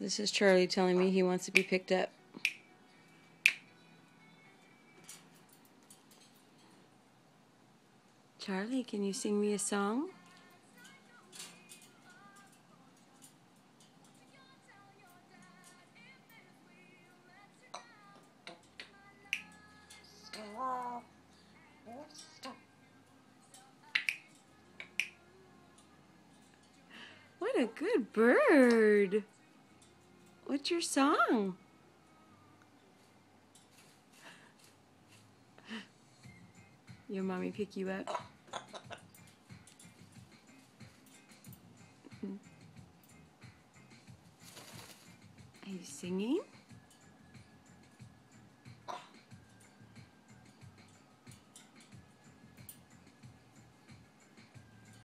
This is Charlie telling me he wants to be picked up. Charlie, can you sing me a song? What a good bird. What's your song? Your mommy pick you up? Mm. Are you singing?